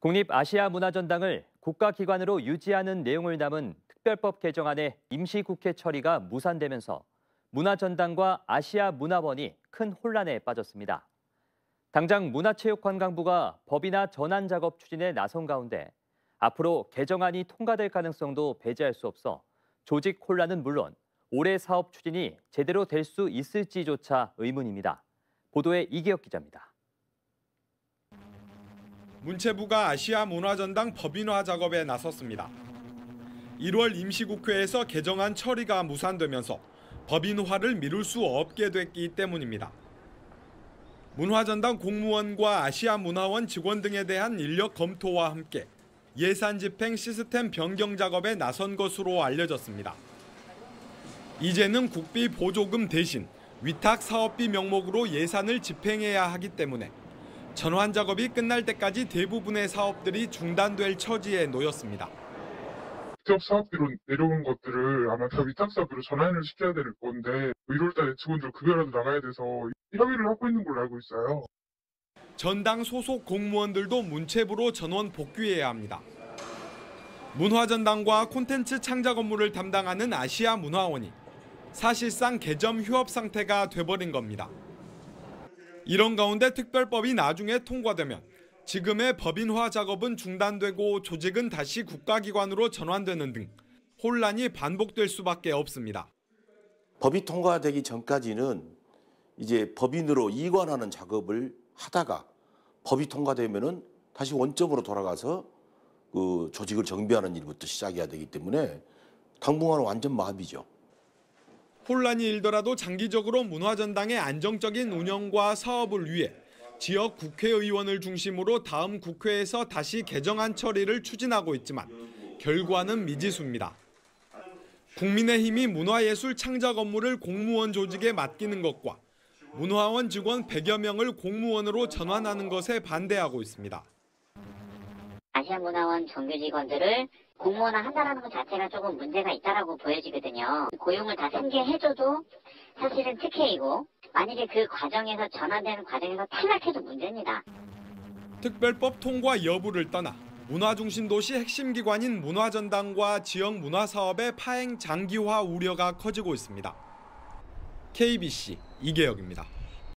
국립아시아문화전당을 국가기관으로 유지하는 내용을 담은 특별법 개정안의 임시국회 처리가 무산되면서 문화전당과 아시아문화원이 큰 혼란에 빠졌습니다. 당장 문화체육관광부가 법이나 전환 작업 추진에 나선 가운데 앞으로 개정안이 통과될 가능성도 배제할 수 없어 조직 혼란은 물론 올해 사업 추진이 제대로 될 수 있을지조차 의문입니다. 보도에 이기혁 기자입니다. 문체부가 아시아 문화전당 법인화 작업에 나섰습니다. 1월 임시국회에서 개정안 처리가 무산되면서 법인화를 미룰 수 없게 됐기 때문입니다. 문화전당 공무원과 아시아 문화원 직원 등에 대한 인력 검토와 함께 예산 집행 시스템 변경 작업에 나선 것으로 알려졌습니다. 이제는 국비 보조금 대신 위탁 사업비 명목으로 예산을 집행해야 하기 때문에 전환 작업이 끝날 때까지 대부분의 사업들이 중단될 처지에 놓였습니다. 직접 사업비로 내려온 것들을 아마 다 위탁 사업비로 전환을 시켜야 될 건데 1월달에 직원들 급여라도 나가야 돼서 협의를 하고 있는 걸로 알고 있어요. 전당 소속 공무원들도 문체부로 전원 복귀해야 합니다. 문화전당과 콘텐츠 창작 업무를 담당하는 아시아 문화원이 사실상 개점 휴업 상태가 돼버린 겁니다. 이런 가운데 특별법이 나중에 통과되면 지금의 법인화 작업은 중단되고 조직은 다시 국가기관으로 전환되는 등 혼란이 반복될 수밖에 없습니다. 법이 통과되기 전까지는 이제 법인으로 이관하는 작업을 하다가 법이 통과되면은 다시 원점으로 돌아가서 그 조직을 정비하는 일부터 시작해야 되기 때문에 당분간은 완전 마비죠. 혼란이 일더라도 장기적으로 문화전당의 안정적인 운영과 사업을 위해 지역 국회의원을 중심으로 다음 국회에서 다시 개정안 처리를 추진하고 있지만 결과는 미지수입니다. 국민의힘이 문화예술 창작 업무를 공무원 조직에 맡기는 것과 문화원 직원 100여 명을 공무원으로 전환하는 것에 반대하고 있습니다. 아시아문화원 정규 직원들을 공무원화 한다는 것 자체가 조금 문제가 있다라고 보여지거든요. 고용을 다 승계해줘도 사실은 특혜이고 만약에 그 과정에서 전환되는 과정에서 탈락해도 문제입니다. 특별법 통과 여부를 떠나 문화중심 도시 핵심 기관인 문화전당과 지역 문화사업의 파행 장기화 우려가 커지고 있습니다. KBC 이계혁입니다.